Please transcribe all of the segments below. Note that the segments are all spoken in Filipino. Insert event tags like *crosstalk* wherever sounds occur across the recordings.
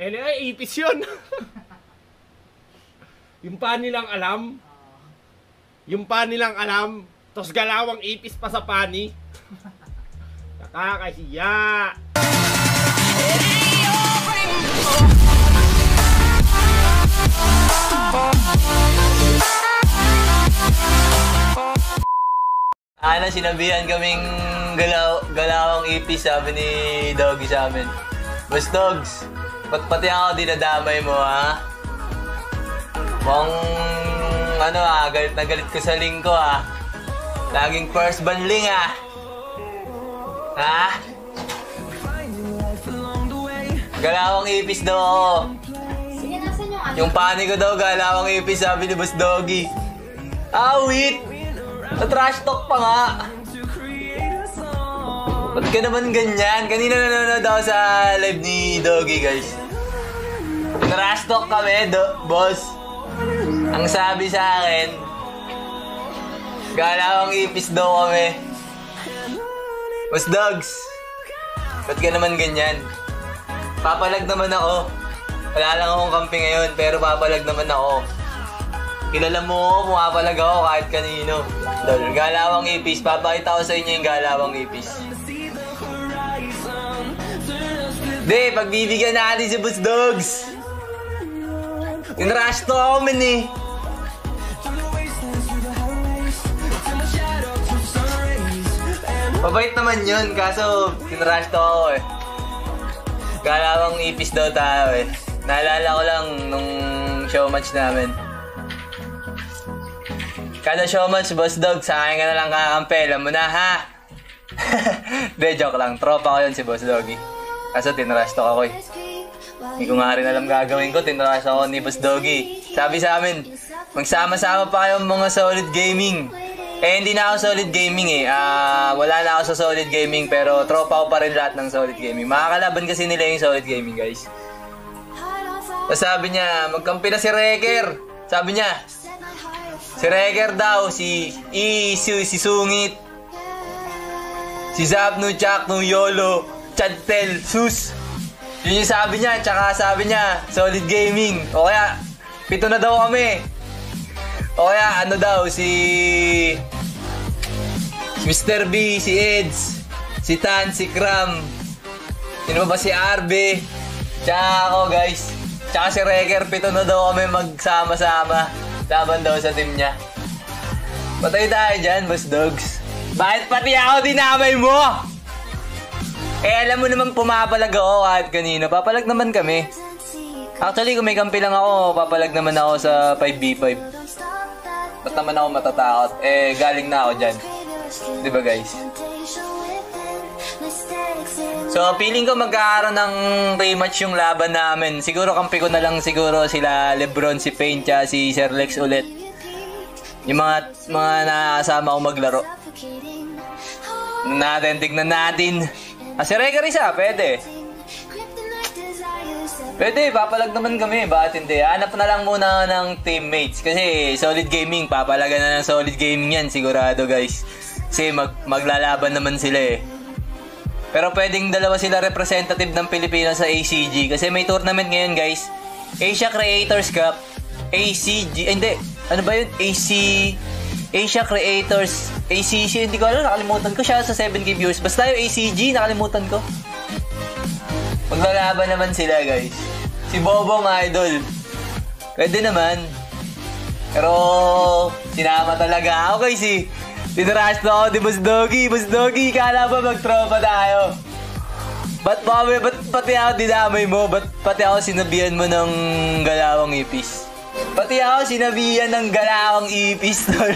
Eh, ay, ipis yun. *laughs* yung pa nilang alam. Yung pa nilang alam. Tapos galawang ipis pa sa pani. Nakakahiya. Ano, sinabihan kaming galaw, galawang ipis, sabi ni Doggy sa amin. Boss Dogs, ba't pati ako dinadamay mo, ha? Mukhang, ano ah, galit na galit ko sa lingko, ah. Laging first banling, ah. Ha? Galawang ipis daw ako. Sige, nasan yung ano? Yung pani ko daw, galawang ipis, sabi ni Boss Doggy. Ah, wait! Na-trash talk pa nga. Ba't ka naman ganyan? Kanina nanonood ako sa live ni Doggy, guys. Trash talk kami, do boss. Ang sabi sa akin, galawang ipis daw kami. Boss Dogs, ba't ka naman ganyan? Papalag naman ako. Wala lang akong kampi ngayon, pero papalag naman ako. Kilala mo ako, pumapalag ako kahit kanino. Dol, galawang ipis. Papakita ko sa inyo yung galawang ipis. Di, pagbibigyan natin si Boss Dogs. Inrush to ako man eh. Mabait naman yun, kaso tinrush to ako eh. Galawang ipis daw tayo eh. Naalala ko lang nung show match namin. Kada show match, boss dog, sa akin ka na lang kakampi. Alam mo na, ha? *laughs* De, joke lang. Tropa ko yun si boss doggy. Kaso tinrush to ako eh. Hindi ko nga rin alam gagawin ko. Tinrush ako ni boss doggy. Sabi sa amin, magsama-sama pa kayong mga solid gaming. Eh, hindi na ako solid gaming eh. Ah, wala na ako sa solid gaming pero tropa ko pa rin lahat ng solid gaming. Makakalaban kasi nila yung solid gaming, guys. Tapos sabi niya, magkampi na si Reker. Sabi niya, si Reker daw, si Isu, si Sungit, si Zapno, Chakno, Yolo, Chadtel, Sus. Yun yung sabi niya, tsaka sabi niya, solid gaming. O kaya, pito na daw kami. O kaya, ano daw, si... Mr. B, si Eds, si Tan, si Kram, sino ba ba si Arbe, tsaka ako guys, tsaka si Reker, pito na daw kami magsama-sama, laban daw sa team niya. Patay tayo dyan, boss dogs. Bakit pati ako dinamay mo? Eh, alam mo naman pumapalag ako kahit kanino. Papalag naman kami. Actually, kung may kampi lang ako, papalag naman ako sa 5v5. Ba't naman ako matatakot? Eh, galing na ako dyan. Ba guys? So, feeling ko magkakaroon ng rematch yung laban namin. Siguro kampi ko na lang siguro sila Lebron, si Payne, tsaka si Sir Lex ulit. Yung mga, mga nakasama ko maglaro. Natin, tignan natin. Ah, si Regar isa, pwede. Pwede, papalag naman kami. Bakit hindi? Hanap na lang muna ng teammates. Kasi solid gaming, papalaga na ng solid gaming yan, sigurado guys. Kasi mag maglalaban naman sila eh. Pero pwedeng dalawa sila representative ng Pilipinas sa ACG. Kasi may tournament ngayon guys. Asia Creators Cup. ACG. Eh, hindi. Ano ba yun? AC... Asia Creators. ACG. Hindi ko alam. Nakalimutan ko siya sa 7K viewers. Basta yung ACG. Nakalimutan ko. Maglalaban naman sila guys. Si Bobong Idol. Pwede naman. Pero sinama talaga ako guys eh. Tinrash na ako ni Boss Doggy. Boss Doggy, kala ba magtropa tayo? Ba't pa kami, ba't pati ako dinamay mo? Ba't pati ako sinabihan mo ng galawang ipis? Pati ako sinabihan ng galawang ipis, *laughs* tol.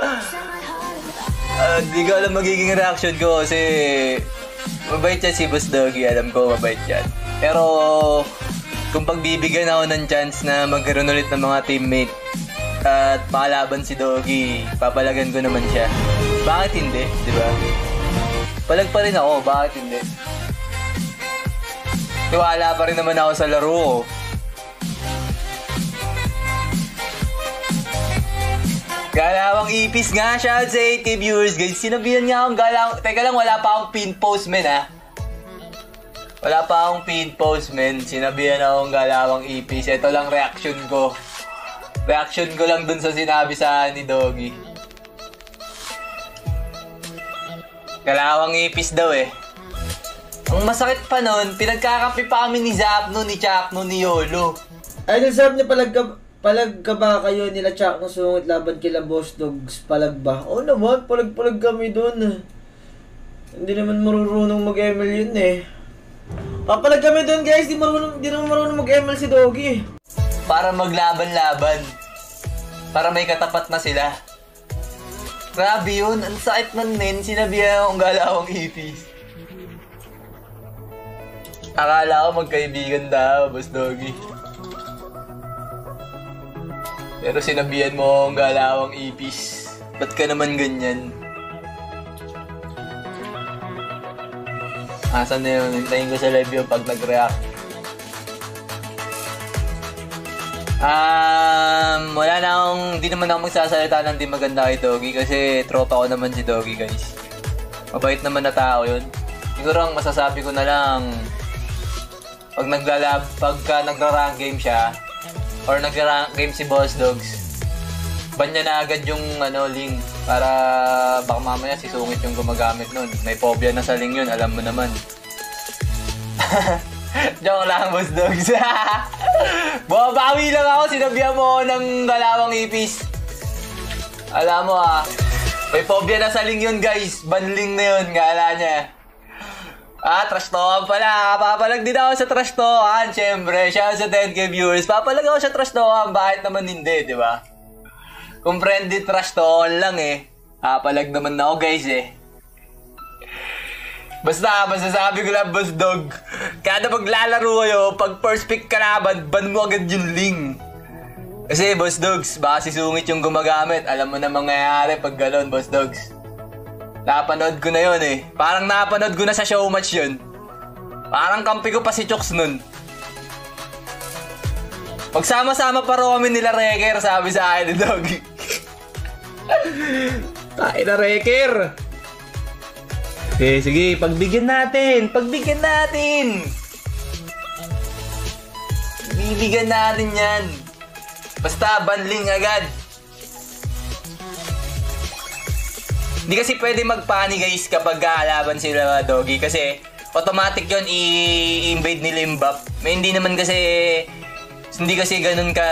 Ah, Hindi ko alam magiging reaction ko kasi mabait yan si Boss Doggy. Alam ko mabait yan. Pero kung pagbibigyan ako ng chance na magkaroon ulit ng mga teammate at makalaban si Doggy, papalagan ko naman siya. Bakit hindi? Di ba? Palag pa rin ako, bakit hindi? Tiwala pa rin naman ako sa laro. Galawang ipis nga, shout sa 80 viewers guys. Sinabihan nga akong galawang... Teka lang, wala pa akong pin post men ha. Wala pa akong feed post, men. Sinabihan akong galawang ipis. Ito lang reaction ko. Reaction ko lang dun sa sinabi sa ni Doggy. Galawang ipis daw eh. Ang masakit pa nun, pinagkakapi pa kami ni Zapno, ni Chakno, ni Yolo. Ay, sabi niya palag ka, palag ka ba kayo nila Chuck ng sungit laban kila Boss Dogs? Palag ba? Oo naman, palag-palag kami doon. Hindi naman marunong mag-ML yun eh. Papalag kami doon guys, di, marunong, di naman marunong mag-ML si Doggy. Para maglaban-laban. Para may katapat na sila. Grabe yun, ang sakit man men, sinabihan akong galawang ipis. Akala ko magkaibigan daw, boss doggy. Pero sinabihan mo akong galawang ipis. Ba't ka naman ganyan? Asan na yun? Hintayin ko sa live yung pag nag-react. Um, wala na akong, hindi naman ako magsasalita ng di maganda kay Doggy kasi tropa ko naman si Doggy guys. Mabait naman na tao yun. Siguro ang masasabi ko na lang, pag naglalab, pagka nagra-rank game siya, or nagra-rank game si Boss Dogs, ban niya na agad yung ano, link para baka mamaya si Sungit yung gumagamit nun. May phobia na sa link yun, alam mo naman. *laughs* Joke lang, Boss Dogs. *laughs* Bumabawi lang ako, sinabihan mo ng galawang ipis. Alam mo ah, may phobia na sa link yun guys. Banling na yun, gala niya. Ah, trash talk pala. Papalag din ako sa trash talkan, syempre. Siya sa 10k viewers. Papalag ako sa trash talkan. Bakit naman hindi, di ba? Kung friendly trash talkan lang eh. Papalag naman ako guys eh. Basta, masasabi ko lang, boss dog. Kada maglalaro kayo, pag first pick kalaban, ban mo agad yung link. Kasi, boss dogs, baka si Sungit yung gumagamit. Alam mo na mangyayari pag galon, boss dogs. Napanood ko na yun eh. Parang napanood ko na sa showmatch yun. Parang kampi ko pa si Chooks nun. Magsama-sama pa raw kami nila Reker, sabi sa akin ni Doggy. *laughs* Tayo na, Reker! Okay, sige, pagbigyan natin! Pagbigyan natin! Bibigyan natin yan. Basta, banling agad. Hindi kasi pwede magpani guys kapag kalaban sila doggy kasi automatic yon i-invade nila yung. May hindi naman kasi hindi kasi ganun ka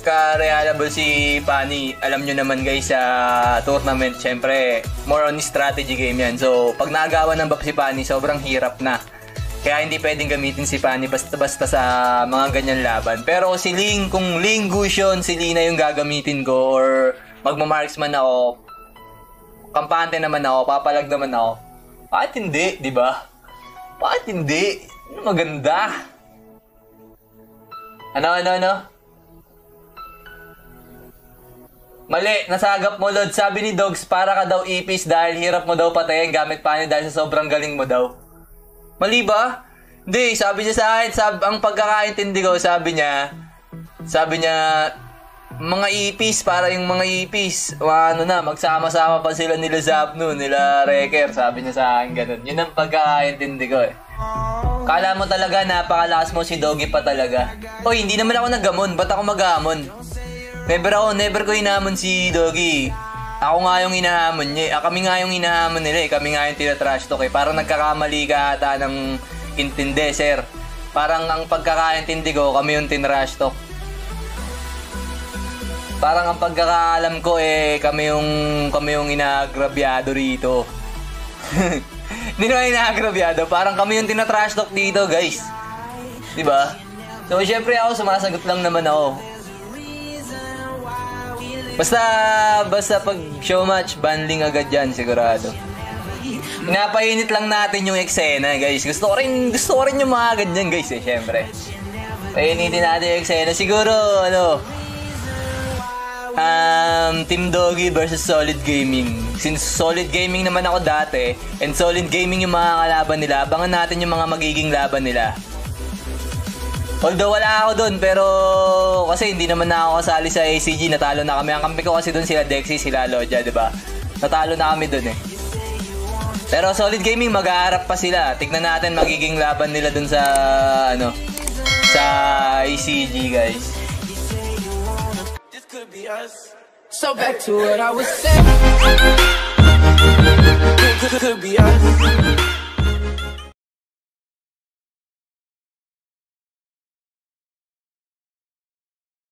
ka-reliable si Pani. Alam nyo naman guys sa tournament, syempre more on strategy game yan. So, pag naagawan ng buff si Pani, sobrang hirap na. Kaya hindi pwedeng gamitin si Pani basta-basta sa mga ganyan laban. Pero si Ling, kung Ling Gusion, si Lina yung gagamitin ko or magmamarksman ako, kampante naman ako, papalag naman ako. Bakit hindi, di ba? Bakit hindi? Ano maganda? Ano, ano, ano? Mali, nasagap mo, Lord. Sabi ni Dogs, para ka daw ipis dahil hirap mo daw patayin gamit pani dahil sa sobrang galing mo daw. Mali ba? Hindi, sabi niya sa akin, sab ang pagkakaintindi ko, sabi niya, sabi niya, mga ipis, para yung mga ipis, ano na, magsama-sama pa sila nila Zapno, nila Reker, sabi niya sa akin ganun. Yun ang pagkakaintindi ko eh. Kala mo talaga, napakalakas mo si Doggy pa talaga. Oy, hindi naman ako nagamon, ba't ako magamon? Never ako, never ko hinahamon si Doggy. Ako nga yung hinahamon niya. eh. Ah, kami nga yung hinahamon nila eh. Kami nga yung tinatrash talk eh. Parang nagkakamali ka ata ng intindi, sir. Parang ang pagkakaintindi ko, kami yung tinrash talk. Parang ang pagkakaalam ko eh, kami yung, kami yung inagrabyado rito. *laughs* Hindi naman inagrabyado. Parang kami yung tinatrash talk dito, guys. 'Di ba? So, syempre ako, sumasagot lang naman ako. Basta, basta pag show match, banling agad yan, sigurado. Pinapainit lang natin yung eksena, guys. Gusto ko rin, gusto ko rin yung mga ganyan, guys, eh, syempre. Painitin natin yung eksena. Siguro, ano, um, Team Doggy versus Solid Gaming. Since Solid Gaming naman ako dati, and Solid Gaming yung mga kalaban nila, abangan natin yung mga magiging laban nila. Although wala ako doon, pero kasi hindi naman na ako kasali sa ACG, natalo na kami. Ang kampi ko kasi doon sila Dexy, sila Lodja, di ba? Natalo na kami doon eh. Pero Solid Gaming, mag-aarap pa sila. Tignan natin magiging laban nila dun sa, ano, sa ECG, guys. us. So back to what I was saying. Could, could, could be us.